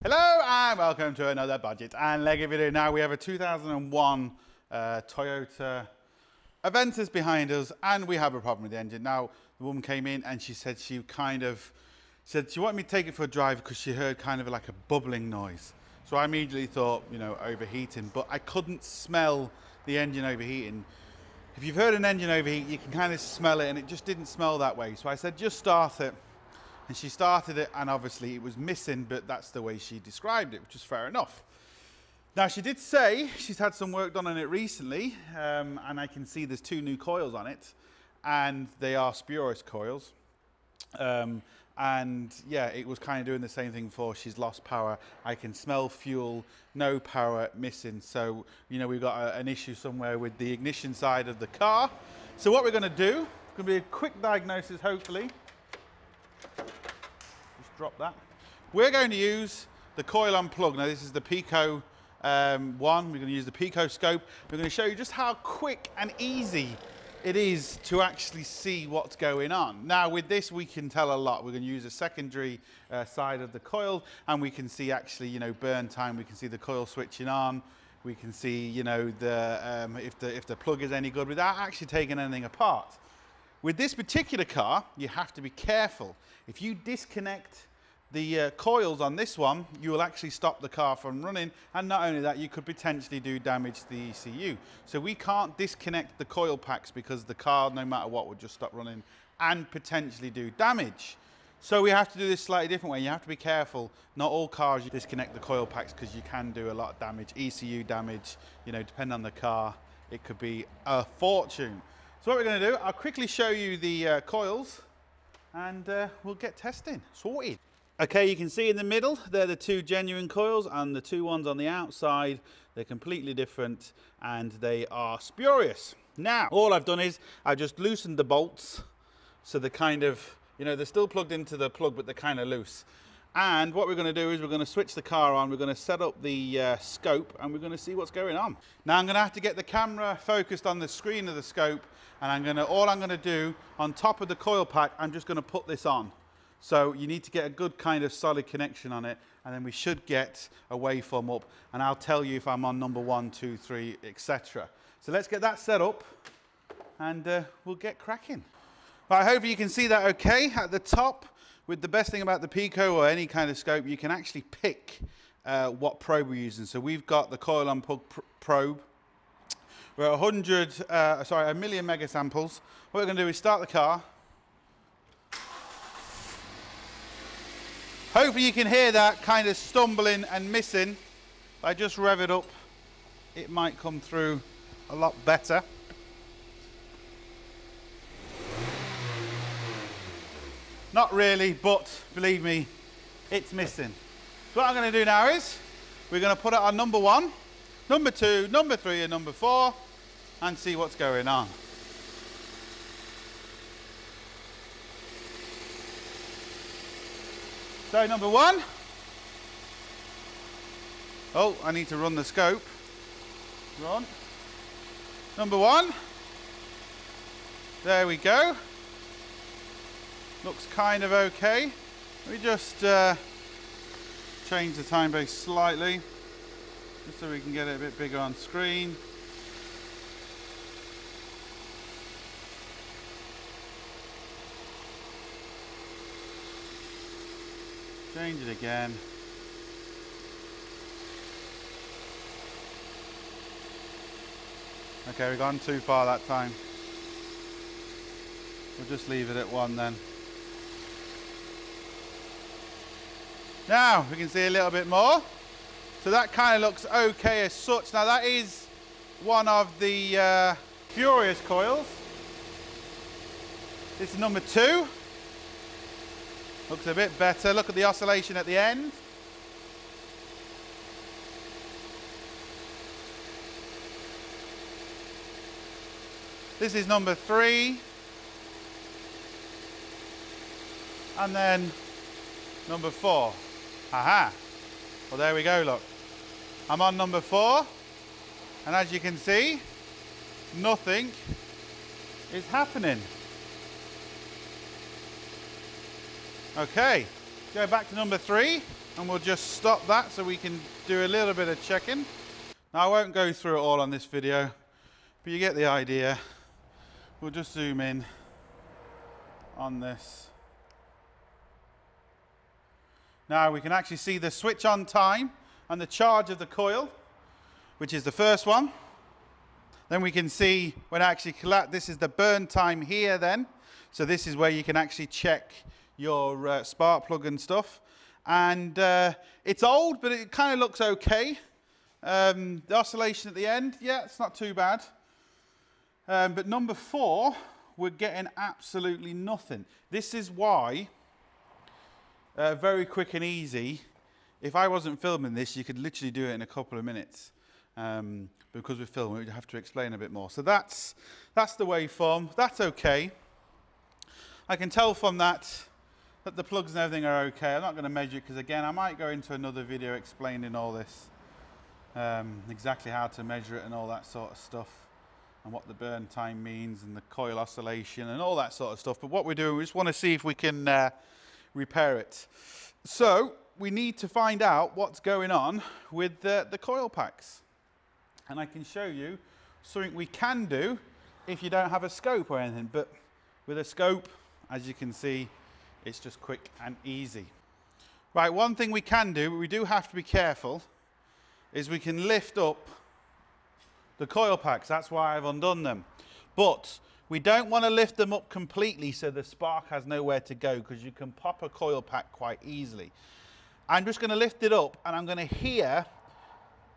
Hello and welcome to another Bodgit and Leggit video. Now we have a 2001 uh, Toyota Avensis behind us and we have a problem with the engine. Now the woman came in and she said she kind of said she wanted me to take it for a drive because she heard kind of like a bubbling noise. So I immediately thought, you know, overheating, but I couldn't smell the engine overheating. If you've heard an engine overheat, you can kind of smell it and it just didn't smell that way. So I said, just start it and she started it and obviously it was missing, but that's the way she described it, which is fair enough. Now she did say she's had some work done on it recently um, and I can see there's two new coils on it and they are spurious coils. Um, and yeah, it was kind of doing the same thing for she's lost power. I can smell fuel, no power missing. So, you know, we've got a, an issue somewhere with the ignition side of the car. So what we're gonna do, it's gonna be a quick diagnosis, hopefully drop that. We're going to use the coil on plug. Now this is the Pico um, one. We're going to use the PicoScope. We're going to show you just how quick and easy it is to actually see what's going on. Now with this we can tell a lot. We're going to use a secondary uh, side of the coil and we can see actually, you know, burn time. We can see the coil switching on. We can see, you know, the, um, if, the, if the plug is any good without actually taking anything apart. With this particular car, you have to be careful. If you disconnect the uh, coils on this one, you will actually stop the car from running. And not only that, you could potentially do damage to the ECU. So we can't disconnect the coil packs because the car, no matter what, would just stop running and potentially do damage. So we have to do this slightly different way. You have to be careful. Not all cars you disconnect the coil packs because you can do a lot of damage, ECU damage, you know, depending on the car, it could be a fortune. So what we're gonna do, I'll quickly show you the uh, coils and uh, we'll get testing, sorted. Okay, you can see in the middle, they're the two genuine coils and the two ones on the outside, they're completely different and they are spurious. Now, all I've done is I've just loosened the bolts so they're kind of, you know, they're still plugged into the plug, but they're kind of loose. And what we're going to do is we're going to switch the car on, we're going to set up the uh, scope and we're going to see what's going on. Now I'm going to have to get the camera focused on the screen of the scope and I'm going to, all I'm going to do on top of the coil pack, I'm just going to put this on. So you need to get a good kind of solid connection on it and then we should get a waveform up and I'll tell you if I'm on number one, two, three, etc. So let's get that set up and uh, we'll get cracking. I hope you can see that okay. At the top, with the best thing about the Pico or any kind of scope, you can actually pick uh, what probe we're using. So we've got the coil on plug pr probe. We're at 100, uh, sorry, a million megasamples. What we're going to do is start the car, Hopefully you can hear that kind of stumbling and missing. If I just rev it up, it might come through a lot better. Not really, but believe me, it's missing. So what I'm going to do now is, we're going to put it on number one, number two, number three and number four, and see what's going on. So number one. Oh, I need to run the scope. Run. Number one. There we go. Looks kind of okay. Let me just uh, change the time base slightly, just so we can get it a bit bigger on screen. Change it again. Okay, we've gone too far that time. We'll just leave it at one then. Now, we can see a little bit more. So that kind of looks okay as such. Now that is one of the uh, Spurious coils. This is number two. Looks a bit better. Look at the oscillation at the end. This is number three. And then number four. Aha. Well, there we go, look. I'm on number four. And as you can see, nothing is happening. Okay, go back to number three. and we'll just stop that so we can do a little bit of checking. Now I won't go through it all on this video, but you get the idea. We'll just zoom in on this. Now we can actually see the switch on time and the charge of the coil, which is the first one. Then we can see when I actually collapse, this is the burn time here then. So this is where you can actually check your uh, spark plug and stuff. And uh, it's old, but it kind of looks okay. Um, the oscillation at the end, yeah, it's not too bad. Um, but number four, we're getting absolutely nothing. This is why, uh, very quick and easy, if I wasn't filming this, you could literally do it in a couple of minutes. Um, because we're filming, we have to explain a bit more. So that's, that's the waveform. That's okay. I can tell from that that the plugs and everything are okay. I'm not going to measure it because, again, I might go into another video explaining all this, um, exactly how to measure it and all that sort of stuff and what the burn time means and the coil oscillation and all that sort of stuff. But what we're doing, we just want to see if we can uh, repair it. So we need to find out what's going on with the, the coil packs and I can show you something we can do if you don't have a scope or anything. But with a scope, as you can see, it's just quick and easy. Right, one thing we can do, but we do have to be careful, is we can lift up the coil packs. That's why I've undone them. But we don't want to lift them up completely so the spark has nowhere to go because you can pop a coil pack quite easily. I'm just going to lift it up and I'm going to hear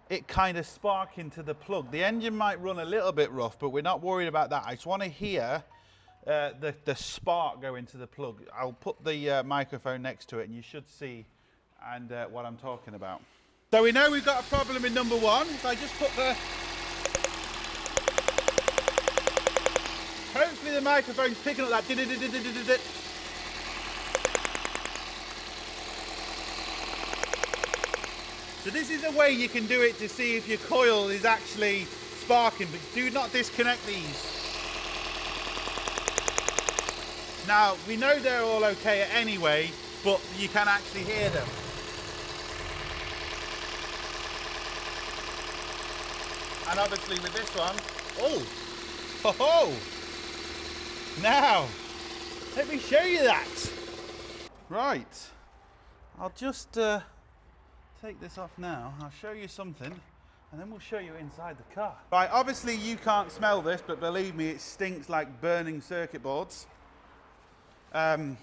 it kind of spark into the plug. The engine might run a little bit rough, but we're not worried about that. I just want to hear uh, the, the spark go into the plug. I'll put the uh, microphone next to it and you should see and uh, what I'm talking about. So we know we've got a problem in number one. If I just put the... Hopefully the microphone's picking up that... So this is a way you can do it to see if your coil is actually sparking, but do not disconnect these. Now, we know they're all okay anyway, but you can actually hear them. And obviously with this one, oh, ho ho! Now, let me show you that. Right, I'll just uh, take this off now. I'll show you something and then we'll show you inside the car. Right, obviously you can't smell this, but believe me, it stinks like burning circuit boards. Um,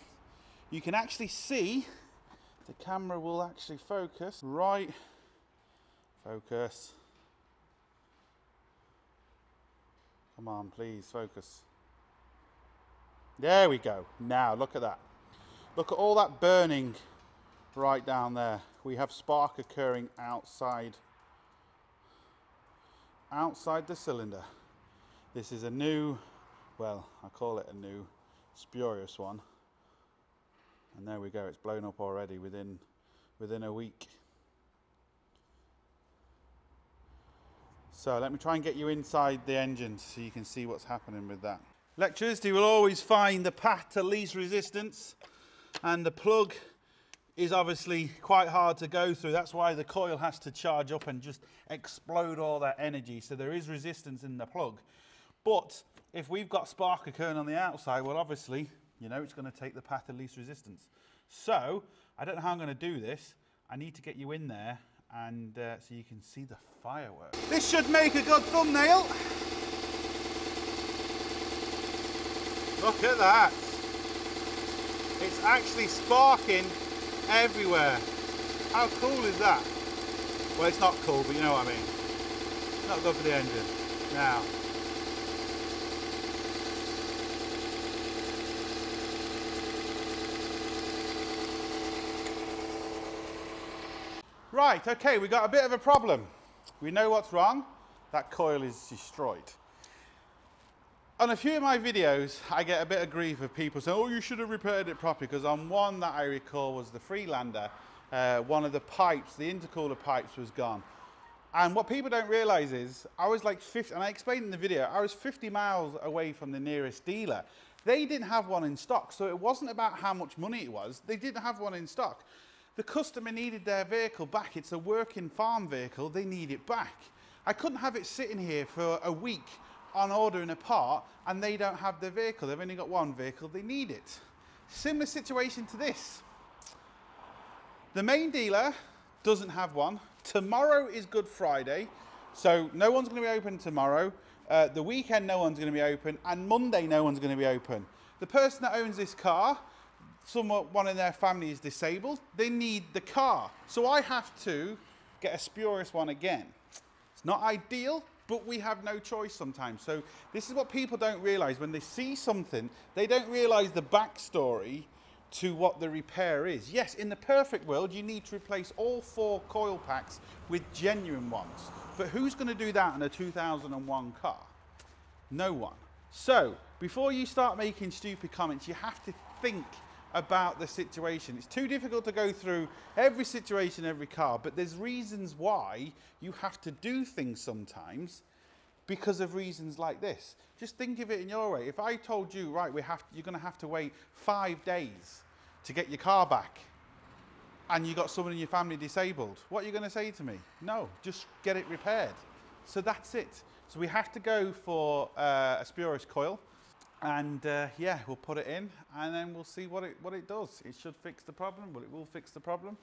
you can actually see, the camera will actually focus, right, focus. Come on, please, focus. There we go. Now, look at that. Look at all that burning right down there. We have spark occurring outside, outside the cylinder. This is a new, well, I call it a new spurious one. And there we go, it's blown up already within, within a week. So let me try and get you inside the engine so you can see what's happening with that. Electricity will always find the path to least resistance and the plug is obviously quite hard to go through. That's why the coil has to charge up and just explode all that energy. So there is resistance in the plug. But if we've got spark occurring on the outside, well, obviously, you know, it's going to take the path of least resistance. So I don't know how I'm going to do this. I need to get you in there and uh, so you can see the fireworks. This should make a good thumbnail. Look at that. It's actually sparking everywhere. How cool is that? Well, it's not cool, but you know what I mean. not good for the engine. Now, Right, okay, we've got a bit of a problem. We know what's wrong. That coil is destroyed. On a few of my videos, I get a bit of grief of people saying, oh, you should have repaired it properly, because on one that I recall was the Freelander, uh, one of the pipes, the intercooler pipes was gone. And what people don't realize is, I was like 50, and I explained in the video, I was 50 miles away from the nearest dealer. They didn't have one in stock, so it wasn't about how much money it was. They didn't have one in stock. The customer needed their vehicle back. It's a working farm vehicle. They need it back. I couldn't have it sitting here for a week on ordering a part and they don't have their vehicle. They've only got one vehicle. They need it. Similar situation to this. The main dealer doesn't have one. Tomorrow is Good Friday, so no one's going to be open tomorrow. Uh, the weekend, no one's going to be open, and Monday, no one's going to be open. The person that owns this car someone, one in their family is disabled, they need the car. So I have to get a spurious one again. It's not ideal, but we have no choice sometimes. So this is what people don't realize. When they see something, they don't realize the backstory to what the repair is. Yes, in the perfect world, you need to replace all four coil packs with genuine ones. But who's going to do that in a 2001 car? No one. So before you start making stupid comments, you have to think about the situation. It's too difficult to go through every situation, every car, but there's reasons why you have to do things sometimes because of reasons like this. Just think of it in your way. If I told you, right, we have to, you're going to have to wait five days to get your car back and you got someone in your family disabled, what are you going to say to me? No, just get it repaired. So that's it. So we have to go for uh, a spurious coil and uh, yeah, we'll put it in and then we'll see what it, what it does. It should fix the problem, but it will fix the problem.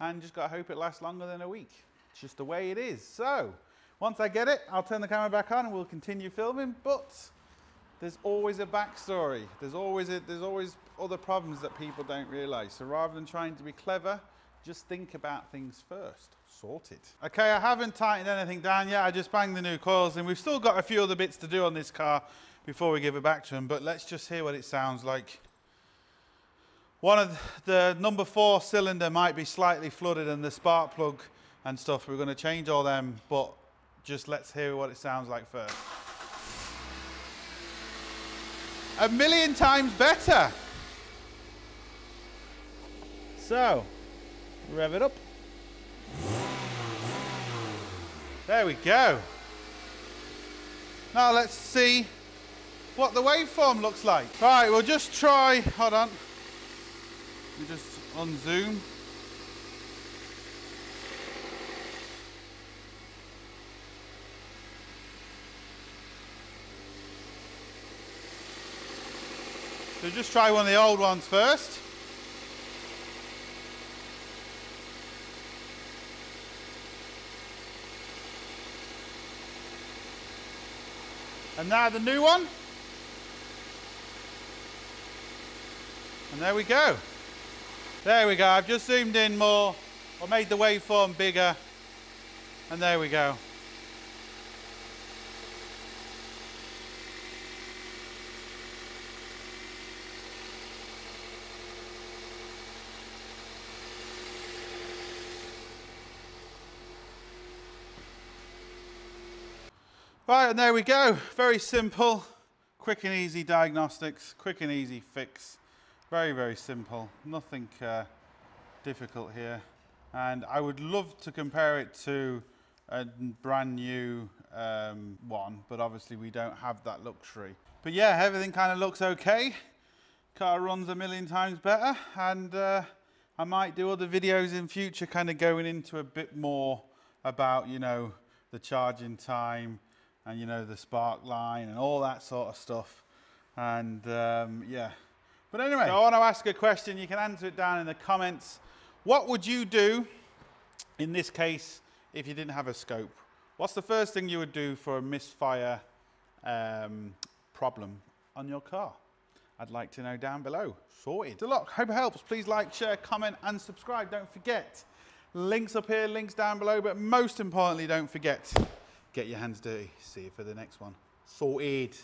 And just got to hope it lasts longer than a week. It's just the way it is. So once I get it, I'll turn the camera back on and we'll continue filming. But there's always a backstory. There's always, a, there's always other problems that people don't realize. So rather than trying to be clever, just think about things first. Sort it. Okay, I haven't tightened anything down yet. I just banged the new coils in. We've still got a few other bits to do on this car before we give it back to him, but let's just hear what it sounds like. One of the number four cylinder might be slightly flooded and the spark plug and stuff. We're going to change all them, but just let's hear what it sounds like first. A million times better. So, rev it up. There we go. Now let's see what the waveform looks like. Right, we'll just try, hold on. We just unzoom. So just try one of the old ones first. And now the new one. And there we go. There we go. I've just zoomed in more or made the waveform bigger. And there we go. Right, and there we go. Very simple, quick and easy diagnostics, quick and easy fix. Very, very simple. Nothing uh, difficult here. And I would love to compare it to a brand new um, one, but obviously we don't have that luxury. But yeah, everything kind of looks okay. Car runs a million times better. And uh, I might do other videos in future kind of going into a bit more about, you know, the charging time and, you know, the spark line and all that sort of stuff. And um, yeah. But anyway, so I want to ask a question. You can answer it down in the comments. What would you do in this case if you didn't have a scope? What's the first thing you would do for a misfire um, problem on your car? I'd like to know down below. Sorted. So look, hope it helps. Please like, share, comment, and subscribe. Don't forget, links up here, links down below. But most importantly, don't forget, get your hands dirty. See you for the next one. Sorted.